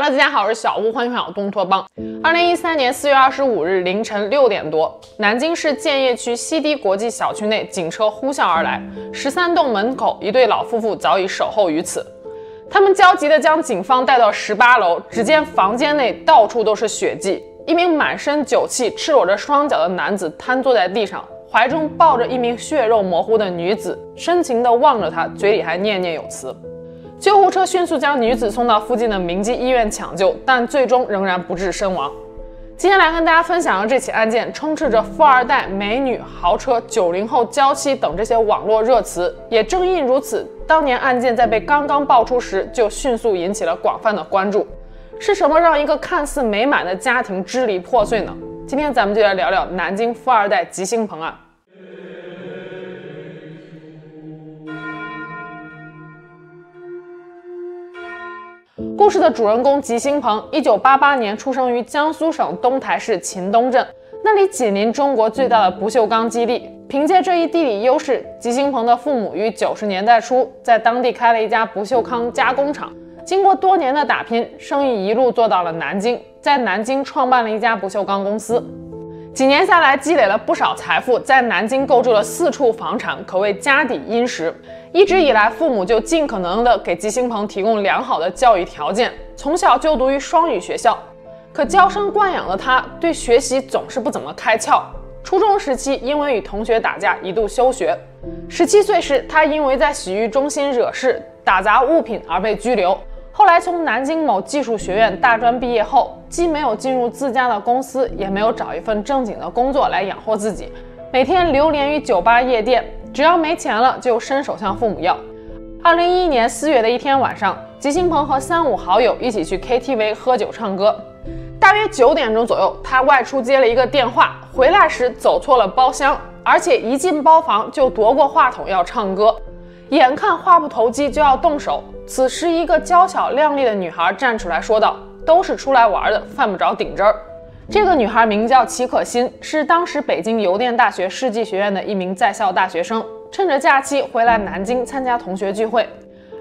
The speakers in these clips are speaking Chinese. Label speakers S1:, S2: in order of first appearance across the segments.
S1: 大家好，我是小屋，欢迎回到东托邦。二零一三年四月二十五日凌晨六点多，南京市建邺区西堤国际小区内警车呼啸而来，十三栋门口一对老夫妇早已守候于此。他们焦急地将警方带到十八楼，只见房间内到处都是血迹，一名满身酒气、赤裸着双脚的男子瘫坐在地上，怀中抱着一名血肉模糊的女子，深情地望着他，嘴里还念念有词。救护车迅速将女子送到附近的明基医院抢救，但最终仍然不治身亡。今天来跟大家分享的这起案件，充斥着富二代、美女、豪车、九零后娇妻等这些网络热词。也正因如此，当年案件在被刚刚爆出时，就迅速引起了广泛的关注。是什么让一个看似美满的家庭支离破碎呢？今天咱们就来聊聊南京富二代吉星鹏案。故事的主人公吉星鹏，一九八八年出生于江苏省东台市秦东镇，那里紧邻中国最大的不锈钢基地。凭借这一地理优势，吉星鹏的父母于九十年代初在当地开了一家不锈钢加工厂。经过多年的打拼，生意一路做到了南京，在南京创办了一家不锈钢公司。几年下来，积累了不少财富，在南京购置了四处房产，可谓家底殷实。一直以来，父母就尽可能的给吉星鹏提供良好的教育条件，从小就读于双语学校。可娇生惯养的他，对学习总是不怎么开窍。初中时期，因为与同学打架，一度休学。十七岁时，他因为在洗浴中心惹事，打砸物品而被拘留。后来从南京某技术学院大专毕业后，既没有进入自家的公司，也没有找一份正经的工作来养活自己，每天流连于酒吧夜店，只要没钱了就伸手向父母要。二零一一年四月的一天晚上，吉星鹏和三五好友一起去 KTV 喝酒唱歌，大约九点钟左右，他外出接了一个电话，回来时走错了包厢，而且一进包房就夺过话筒要唱歌，眼看话不投机就要动手。此时，一个娇小靓丽的女孩站出来说道：“都是出来玩的，犯不着顶针儿。”这个女孩名叫齐可欣，是当时北京邮电大学世纪学院的一名在校大学生，趁着假期回来南京参加同学聚会。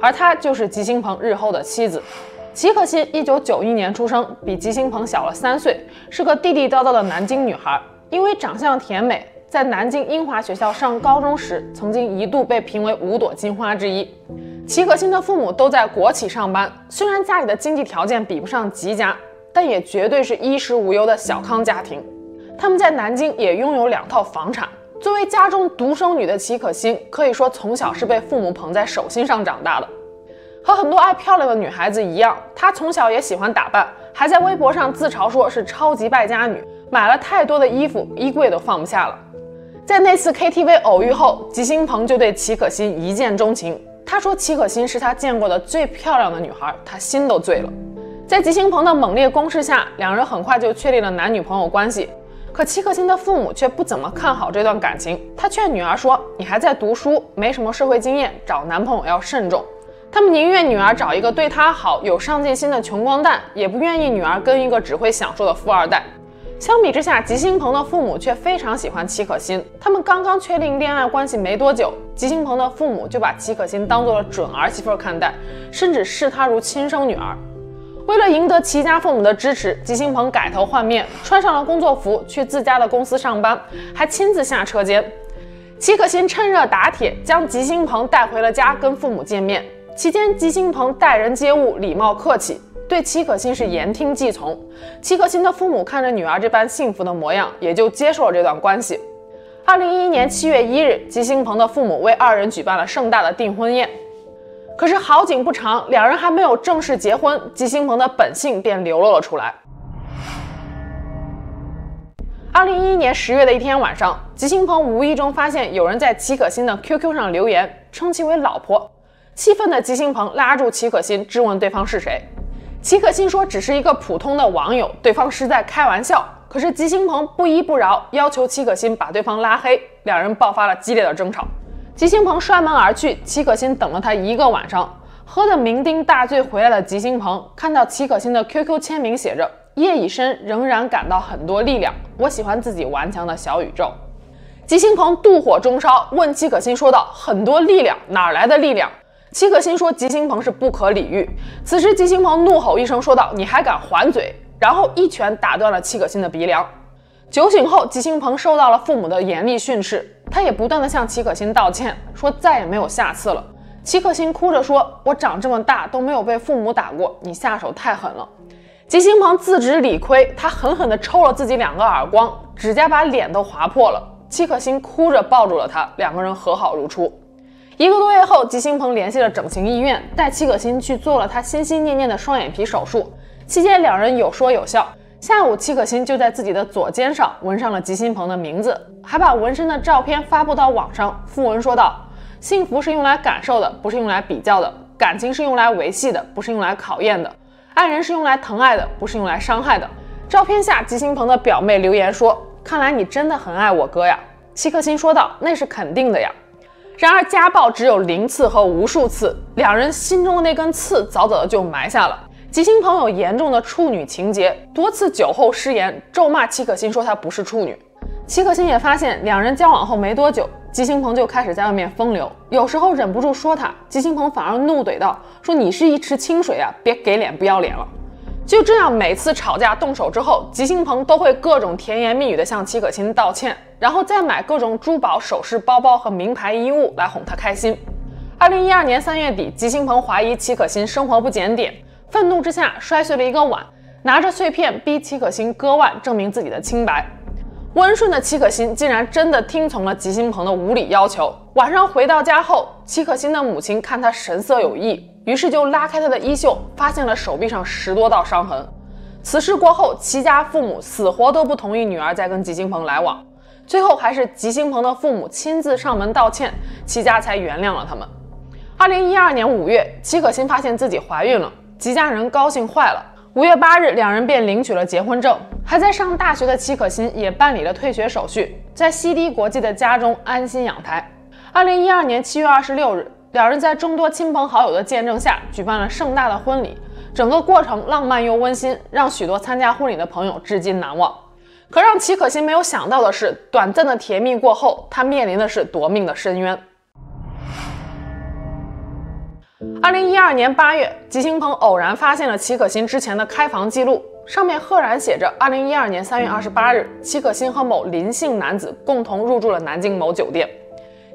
S1: 而她就是吉星鹏日后的妻子。齐可欣，一九九一年出生，比吉星鹏小了三岁，是个地地道道的南京女孩。因为长相甜美，在南京英华学校上高中时，曾经一度被评为五朵金花之一。齐可欣的父母都在国企上班，虽然家里的经济条件比不上吉家，但也绝对是衣食无忧的小康家庭。他们在南京也拥有两套房产。作为家中独生女的齐可欣，可以说从小是被父母捧在手心上长大的。和很多爱漂亮的女孩子一样，她从小也喜欢打扮，还在微博上自嘲说是超级败家女，买了太多的衣服，衣柜都放不下了。在那次 KTV 偶遇后，吉星鹏就对齐可欣一见钟情。他说：“齐可欣是他见过的最漂亮的女孩，他心都醉了。”在吉星鹏的猛烈攻势下，两人很快就确立了男女朋友关系。可齐可欣的父母却不怎么看好这段感情。他劝女儿说：“你还在读书，没什么社会经验，找男朋友要慎重。”他们宁愿女儿找一个对她好、有上进心的穷光蛋，也不愿意女儿跟一个只会享受的富二代。相比之下，吉星鹏的父母却非常喜欢齐可欣。他们刚刚确定恋爱关系没多久，吉星鹏的父母就把齐可欣当做了准儿媳妇看待，甚至视她如亲生女儿。为了赢得齐家父母的支持，吉星鹏改头换面，穿上了工作服去自家的公司上班，还亲自下车间。齐可欣趁热打铁，将吉星鹏带回了家，跟父母见面。期间，吉星鹏待人接物礼貌客气。对齐可欣是言听计从，齐可欣的父母看着女儿这般幸福的模样，也就接受了这段关系。二零一一年七月一日，吉星鹏的父母为二人举办了盛大的订婚宴。可是好景不长，两人还没有正式结婚，吉星鹏的本性便流露了出来。二零一一年十月的一天晚上，吉星鹏无意中发现有人在齐可欣的 QQ 上留言，称其为老婆。气愤的吉星鹏拉住齐可欣，质问对方是谁。齐可欣说：“只是一个普通的网友，对方是在开玩笑。”可是吉星鹏不依不饶，要求齐可欣把对方拉黑，两人爆发了激烈的争吵。吉星鹏摔门而去，齐可欣等了他一个晚上，喝得酩酊大醉回来的吉星鹏看到齐可欣的 QQ 签名写着“夜已深，仍然感到很多力量，我喜欢自己顽强的小宇宙”。吉星鹏妒火中烧，问齐可欣说道：“很多力量哪来的力量？”齐可欣说吉星鹏是不可理喻。此时吉星鹏怒吼一声说道：“你还敢还嘴！”然后一拳打断了齐可欣的鼻梁。酒醒后，吉星鹏受到了父母的严厉训斥，他也不断的向齐可欣道歉，说再也没有下次了。齐可欣哭着说：“我长这么大都没有被父母打过，你下手太狠了。”吉星鹏自知理亏，他狠狠地抽了自己两个耳光，指甲把脸都划破了。齐可欣哭着抱住了他，两个人和好如初。一个多月后，吉星鹏联系了整形医院，带齐可欣去做了他心心念念的双眼皮手术。期间，两人有说有笑。下午，戚可欣就在自己的左肩上纹上了吉星鹏的名字，还把纹身的照片发布到网上。附文说道：“幸福是用来感受的，不是用来比较的；感情是用来维系的，不是用来考验的；爱人是用来疼爱的，不是用来伤害的。”照片下，吉星鹏的表妹留言说：“看来你真的很爱我哥呀。”戚可欣说道：“那是肯定的呀。”然而，家暴只有零次和无数次，两人心中的那根刺早早的就埋下了。吉星鹏有严重的处女情节，多次酒后失言，咒骂齐可欣说她不是处女。齐可欣也发现，两人交往后没多久，吉星鹏就开始在外面风流，有时候忍不住说他，吉星鹏反而怒怼道：“说你是一池清水啊，别给脸不要脸了。”就这样，每次吵架动手之后，吉星鹏都会各种甜言蜜语的向齐可欣道歉，然后再买各种珠宝首饰、包包和名牌衣物来哄她开心。二零一二年三月底，吉星鹏怀疑齐可欣生活不检点。愤怒之下摔碎了一个碗，拿着碎片逼齐可欣割腕，证明自己的清白。温顺的齐可欣竟然真的听从了吉星鹏的无理要求。晚上回到家后，齐可欣的母亲看他神色有异，于是就拉开他的衣袖，发现了手臂上十多道伤痕。此事过后，齐家父母死活都不同意女儿再跟吉星鹏来往，最后还是吉星鹏的父母亲自上门道歉，齐家才原谅了他们。二零一二年五月，齐可欣发现自己怀孕了。吉家人高兴坏了。五月八日，两人便领取了结婚证。还在上大学的齐可欣也办理了退学手续，在西堤国际的家中安心养胎。二零一二年七月二十六日，两人在众多亲朋好友的见证下举办了盛大的婚礼。整个过程浪漫又温馨，让许多参加婚礼的朋友至今难忘。可让齐可欣没有想到的是，短暂的甜蜜过后，她面临的是夺命的深渊。二零一二年八月，吉星鹏偶然发现了齐可欣之前的开房记录，上面赫然写着：二零一二年三月二十八日，齐可欣和某林姓男子共同入住了南京某酒店。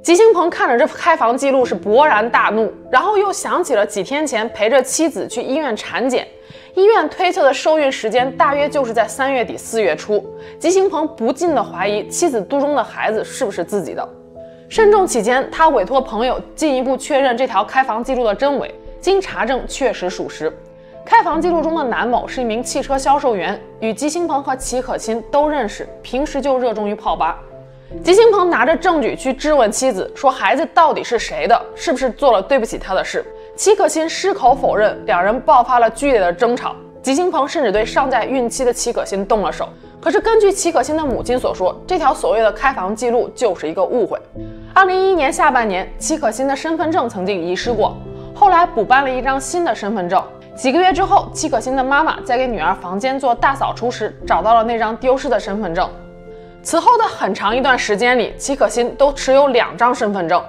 S1: 吉星鹏看着这开房记录是勃然大怒，然后又想起了几天前陪着妻子去医院产检，医院推测的受孕时间大约就是在三月底四月初。吉星鹏不禁的怀疑妻子肚中的孩子是不是自己的。慎重起见，他委托朋友进一步确认这条开房记录的真伪。经查证，确实属实。开房记录中的南某是一名汽车销售员，与吉星鹏和齐可欣都认识，平时就热衷于泡吧。吉星鹏拿着证据去质问妻子，说孩子到底是谁的？是不是做了对不起他的事？齐可欣矢口否认，两人爆发了剧烈的争吵。吉星鹏甚至对尚在孕期的齐可欣动了手。可是根据齐可欣的母亲所说，这条所谓的开房记录就是一个误会。二零一一年下半年，齐可欣的身份证曾经遗失过，后来补办了一张新的身份证。几个月之后，齐可欣的妈妈在给女儿房间做大扫除时，找到了那张丢失的身份证。此后的很长一段时间里，齐可欣都持有两张身份证。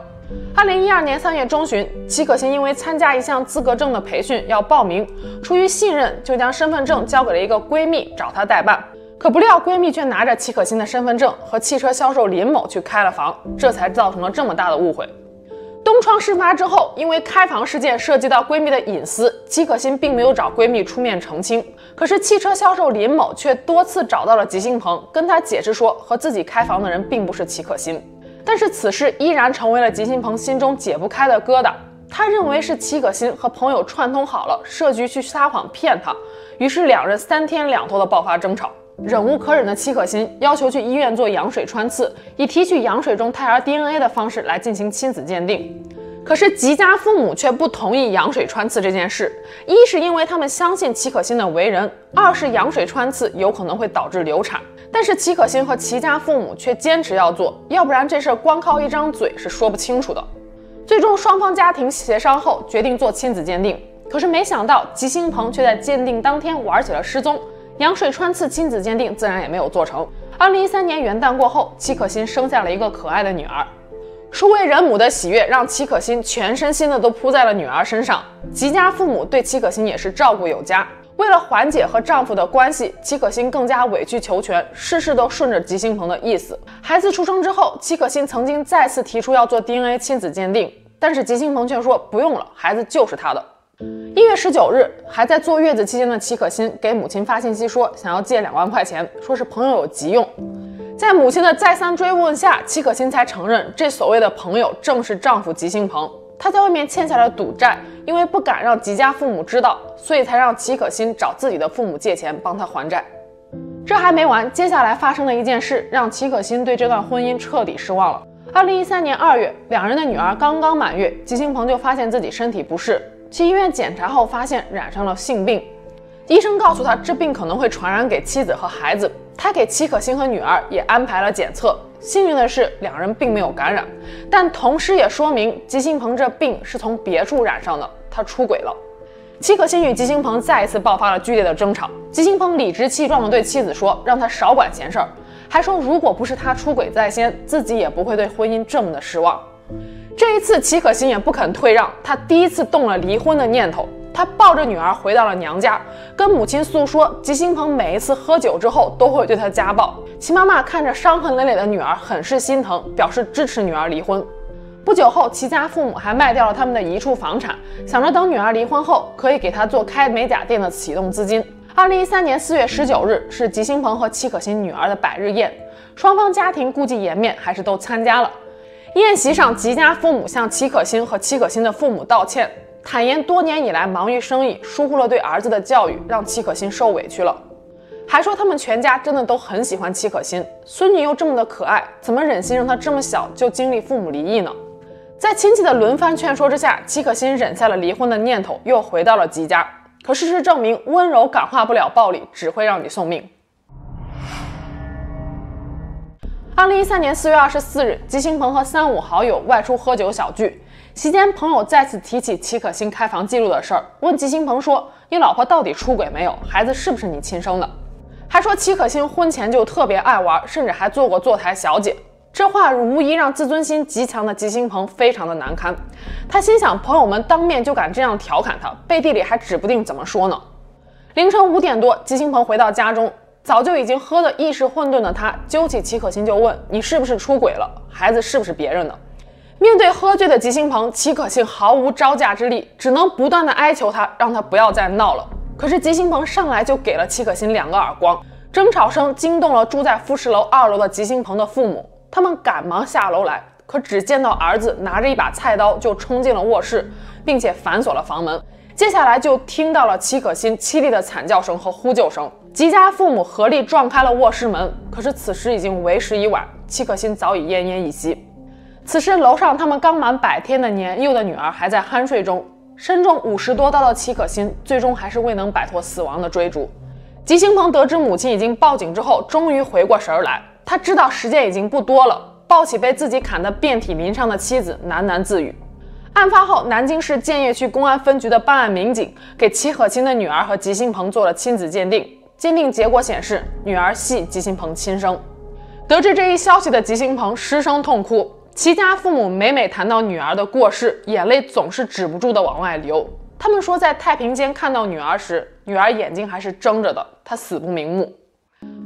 S1: 二零一二年三月中旬，齐可欣因为参加一项资格证的培训要报名，出于信任，就将身份证交给了一个闺蜜，找她代办。可不料，闺蜜却拿着齐可欣的身份证和汽车销售林某去开了房，这才造成了这么大的误会。东窗事发之后，因为开房事件涉及到闺蜜的隐私，齐可欣并没有找闺蜜出面澄清。可是汽车销售林某却多次找到了吉星鹏，跟他解释说，和自己开房的人并不是齐可欣。但是此事依然成为了吉星鹏心中解不开的疙瘩。他认为是齐可欣和朋友串通好了，设局去撒谎骗他，于是两人三天两头的爆发争吵。忍无可忍的戚可欣要求去医院做羊水穿刺，以提取羊水中胎儿 DNA 的方式来进行亲子鉴定。可是吉家父母却不同意羊水穿刺这件事，一是因为他们相信戚可欣的为人，二是羊水穿刺有可能会导致流产。但是戚可欣和齐家父母却坚持要做，要不然这事光靠一张嘴是说不清楚的。最终双方家庭协商后决定做亲子鉴定，可是没想到吉星鹏却在鉴定当天玩起了失踪。羊水穿刺亲子鉴定自然也没有做成。二零一三年元旦过后，戚可欣生下了一个可爱的女儿。初为人母的喜悦让戚可欣全身心的都扑在了女儿身上。吉家父母对戚可欣也是照顾有加。为了缓解和丈夫的关系，戚可欣更加委曲求全，事事都顺着吉星鹏的意思。孩子出生之后，戚可欣曾经再次提出要做 DNA 亲子鉴定，但是吉星鹏却说不用了，孩子就是他的。一月十九日，还在坐月子期间的齐可欣给母亲发信息说想要借两万块钱，说是朋友有急用。在母亲的再三追问下，齐可欣才承认，这所谓的朋友正是丈夫吉星鹏。他在外面欠下了赌债，因为不敢让吉家父母知道，所以才让齐可欣找自己的父母借钱帮他还债。这还没完，接下来发生的一件事让齐可欣对这段婚姻彻底失望了。二零一三年二月，两人的女儿刚刚满月，吉星鹏就发现自己身体不适，去医院检查后发现染上了性病。医生告诉他，这病可能会传染给妻子和孩子。他给齐可欣和女儿也安排了检测。幸运的是，两人并没有感染，但同时也说明吉星鹏这病是从别处染上的，他出轨了。齐可欣与吉星鹏再一次爆发了剧烈的争吵。吉星鹏理直气壮地对妻子说，让他少管闲事儿，还说如果不是他出轨在先，自己也不会对婚姻这么的失望。这一次，齐可欣也不肯退让，她第一次动了离婚的念头。她抱着女儿回到了娘家，跟母亲诉说，吉星鹏每一次喝酒之后都会对她家暴。齐妈妈看着伤痕累累的女儿，很是心疼，表示支持女儿离婚。不久后，齐家父母还卖掉了他们的一处房产，想着等女儿离婚后，可以给她做开美甲店的启动资金。二零一三年四月十九日是吉星鹏和齐可欣女儿的百日宴，双方家庭顾忌颜面，还是都参加了。宴席上，吉家父母向戚可欣和戚可欣的父母道歉。坦言多年以来忙于生意，疏忽了对儿子的教育，让戚可欣受委屈了。还说他们全家真的都很喜欢戚可欣，孙女又这么的可爱，怎么忍心让她这么小就经历父母离异呢？在亲戚的轮番劝说之下，戚可欣忍下了离婚的念头，又回到了吉家。可事实证明，温柔感化不了暴力，只会让你送命。二零一三年四月二十四日，吉星鹏和三五好友外出喝酒小聚。期间，朋友再次提起齐可欣开房记录的事儿，问吉星鹏说：“你老婆到底出轨没有？孩子是不是你亲生的？”还说齐可欣婚前就特别爱玩，甚至还做过坐台小姐。这话无疑让自尊心极强的吉星鹏非常的难堪。他心想，朋友们当面就敢这样调侃他，背地里还指不定怎么说呢。凌晨五点多，吉星鹏回到家中，早就已经喝得意识混沌的他，揪起齐可欣就问：“你是不是出轨了？孩子是不是别人的？”面对喝醉的吉星鹏，齐可欣毫无招架之力，只能不断的哀求他，让他不要再闹了。可是吉星鹏上来就给了齐可欣两个耳光，争吵声惊动了住在复式楼二楼的吉星鹏的父母，他们赶忙下楼来，可只见到儿子拿着一把菜刀就冲进了卧室，并且反锁了房门。接下来就听到了齐可欣凄厉的惨叫声和呼救声，吉家父母合力撞开了卧室门，可是此时已经为时已晚，齐可欣早已奄奄一息。此时，楼上他们刚满百天的年幼的女儿还在酣睡中，身中五十多刀的戚可欣最终还是未能摆脱死亡的追逐。吉星鹏得知母亲已经报警之后，终于回过神来，他知道时间已经不多了，抱起被自己砍得遍体鳞伤的妻子，喃喃自语。案发后，南京市建邺区公安分局的办案民警给齐可欣的女儿和吉星鹏做了亲子鉴定，鉴定结果显示，女儿系吉星鹏亲生。得知这一消息的吉星鹏失声痛哭。齐家父母每每谈到女儿的过世，眼泪总是止不住的往外流。他们说，在太平间看到女儿时，女儿眼睛还是睁着的，她死不瞑目。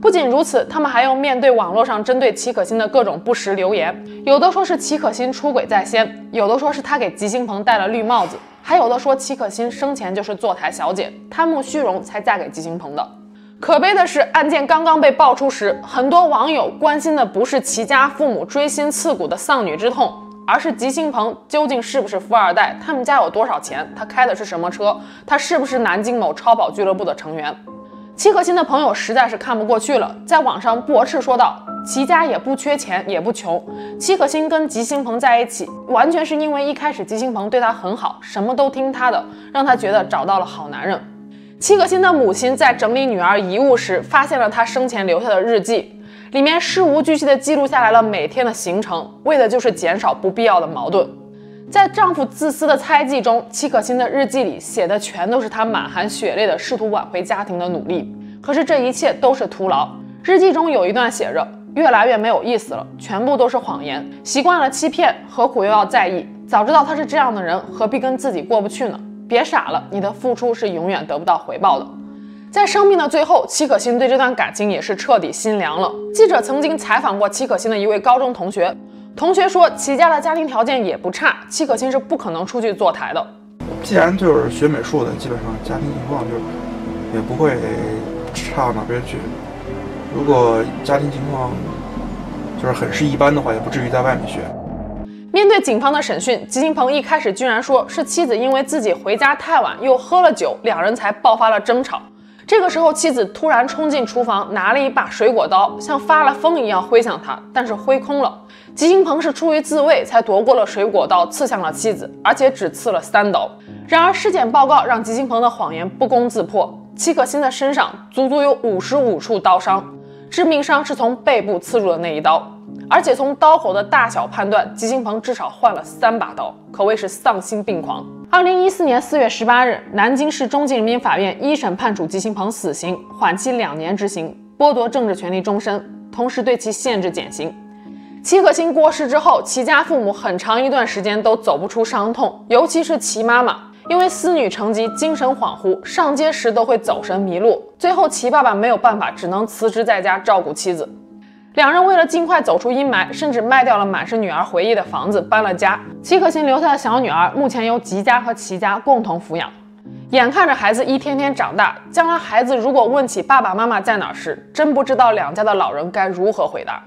S1: 不仅如此，他们还要面对网络上针对齐可欣的各种不实留言，有的说是齐可欣出轨在先，有的说是她给吉星鹏戴了绿帽子，还有的说齐可欣生前就是坐台小姐，贪慕虚荣才嫁给吉星鹏的。可悲的是，案件刚刚被爆出时，很多网友关心的不是齐家父母锥心刺骨的丧女之痛，而是吉星鹏究竟是不是富二代，他们家有多少钱，他开的是什么车，他是不是南京某超跑俱乐部的成员。戚可欣的朋友实在是看不过去了，在网上驳斥说道：“齐家也不缺钱，也不穷，戚可欣跟吉星鹏在一起，完全是因为一开始吉星鹏对她很好，什么都听他的，让她觉得找到了好男人。”戚可欣的母亲在整理女儿遗物时，发现了她生前留下的日记，里面事无巨细地记录下来了每天的行程，为的就是减少不必要的矛盾。在丈夫自私的猜忌中，戚可欣的日记里写的全都是她满含血泪的试图挽回家庭的努力。可是这一切都是徒劳。日记中有一段写着：“越来越没有意思了，全部都是谎言。习惯了欺骗，何苦又要在意？早知道他是这样的人，何必跟自己过不去呢？别傻了，你的付出是永远得不到回报的。在生命的最后，齐可欣对这段感情也是彻底心凉了。记者曾经采访过齐可欣的一位高中同学，同学说齐家的家庭条件也不差，齐可欣是不可能出去坐台的。
S2: 既然就是学美术的，基本上家庭情况就也不会差到哪边去。如果家庭情况就是很是一般的话，也不至于在外面学。
S1: 面对警方的审讯，吉星鹏一开始居然说是妻子因为自己回家太晚，又喝了酒，两人才爆发了争吵。这个时候，妻子突然冲进厨房，拿了一把水果刀，像发了疯一样挥向他，但是挥空了。吉星鹏是出于自卫，才夺过了水果刀，刺向了妻子，而且只刺了三刀。然而，尸检报告让吉星鹏的谎言不攻自破，戚可欣的身上足足有五十五处刀伤，致命伤是从背部刺入的那一刀。而且从刀口的大小判断，吉星鹏至少换了三把刀，可谓是丧心病狂。二零一四年四月十八日，南京市中级人民法院一审判处吉星鹏死刑，缓期两年执行，剥夺政治权利终身，同时对其限制减刑。齐可欣过世之后，齐家父母很长一段时间都走不出伤痛，尤其是齐妈妈，因为思女成疾，精神恍惚，上街时都会走神迷路。最后，齐爸爸没有办法，只能辞职在家照顾妻子。两人为了尽快走出阴霾，甚至卖掉了满是女儿回忆的房子，搬了家。齐可欣留下的小女儿目前由吉家和齐家共同抚养。眼看着孩子一天天长大，将来孩子如果问起爸爸妈妈在哪时，真不知道两家的老人该如何回答。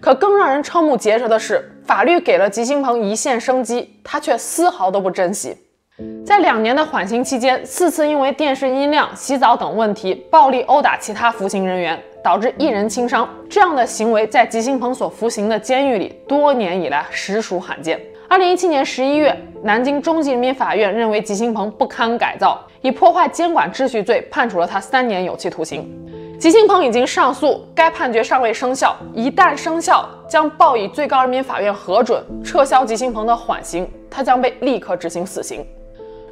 S1: 可更让人瞠目结舌的是，法律给了吉星鹏一线生机，他却丝毫都不珍惜。在两年的缓刑期间，四次因为电视音量、洗澡等问题，暴力殴打其他服刑人员。导致一人轻伤，这样的行为在吉星鹏所服刑的监狱里多年以来实属罕见。二零一七年十一月，南京中级人民法院认为吉星鹏不堪改造，以破坏监管秩序罪判处了他三年有期徒刑。吉星鹏已经上诉，该判决尚未生效，一旦生效，将报以最高人民法院核准，撤销吉星鹏的缓刑，他将被立刻执行死刑。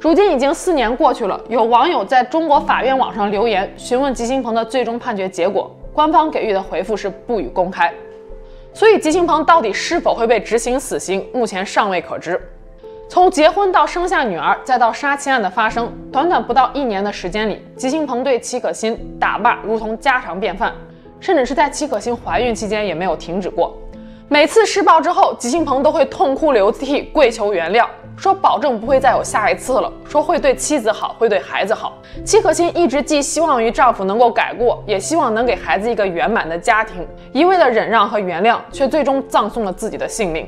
S1: 如今已经四年过去了，有网友在中国法院网上留言询问吉星鹏的最终判决结果。官方给予的回复是不予公开，所以吉星鹏到底是否会被执行死刑，目前尚未可知。从结婚到生下女儿，再到杀妻案的发生，短短不到一年的时间里，吉星鹏对齐可欣打骂如同家常便饭，甚至是在齐可欣怀孕期间也没有停止过。每次施暴之后，吉星鹏都会痛哭流涕，跪求原谅。说保证不会再有下一次了，说会对妻子好，会对孩子好。戚可欣一直寄希望于丈夫能够改过，也希望能给孩子一个圆满的家庭，一味的忍让和原谅，却最终葬送了自己的性命。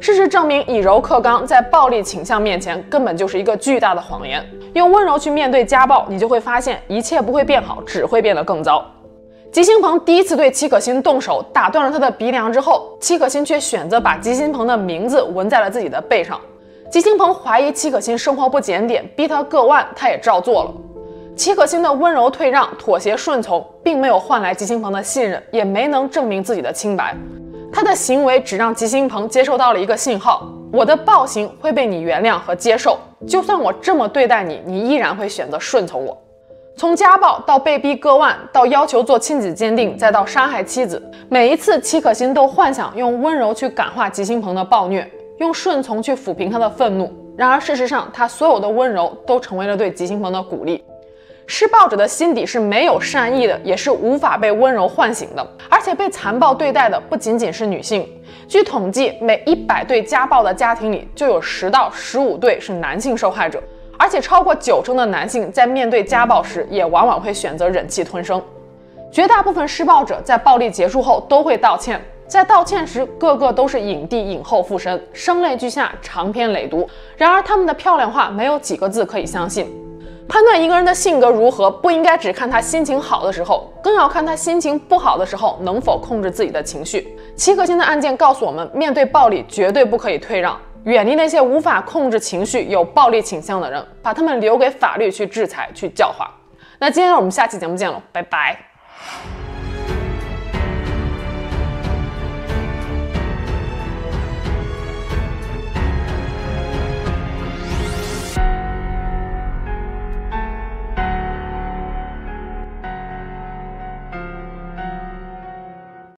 S1: 事实证明，以柔克刚在暴力倾向面前根本就是一个巨大的谎言。用温柔去面对家暴，你就会发现一切不会变好，只会变得更糟。吉星鹏第一次对戚可欣动手，打断了他的鼻梁之后，戚可欣却选择把吉星鹏的名字纹在了自己的背上。吉星鹏怀疑戚可欣生活不检点，逼他割腕，他也照做了。戚可欣的温柔退让、妥协顺从，并没有换来吉星鹏的信任，也没能证明自己的清白。他的行为只让吉星鹏接受到了一个信号：我的暴行会被你原谅和接受，就算我这么对待你，你依然会选择顺从我。从家暴到被逼割腕，到要求做亲子鉴定，再到杀害妻子，每一次戚可欣都幻想用温柔去感化吉星鹏的暴虐。用顺从去抚平他的愤怒，然而事实上，他所有的温柔都成为了对吉星鹏的鼓励。施暴者的心底是没有善意的，也是无法被温柔唤醒的。而且被残暴对待的不仅仅是女性。据统计，每一百对家暴的家庭里就有十到十五对是男性受害者，而且超过九成的男性在面对家暴时也往往会选择忍气吞声。绝大部分施暴者在暴力结束后都会道歉。在道歉时，个个都是影帝影后附身，声泪俱下，长篇累牍。然而，他们的漂亮话没有几个字可以相信。判断一个人的性格如何，不应该只看他心情好的时候，更要看他心情不好的时候能否控制自己的情绪。齐可欣的案件告诉我们，面对暴力绝对不可以退让，远离那些无法控制情绪、有暴力倾向的人，把他们留给法律去制裁、去教化。那今天我们下期节目见了，拜拜。